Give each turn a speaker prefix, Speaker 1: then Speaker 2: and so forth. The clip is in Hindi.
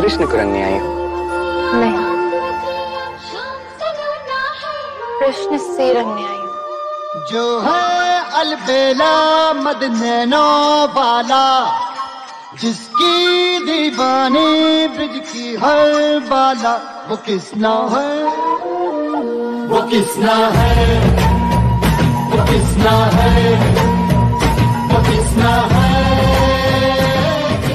Speaker 1: कृष्ण को आई हो।
Speaker 2: नहीं। कृष्ण से रंगने आई हूँ
Speaker 3: जो है अलबेला मद नैनो वाला जिसकी दीवानी ब्रिज की हर बाला वो किसना है? वो किसना है? वो किसना है?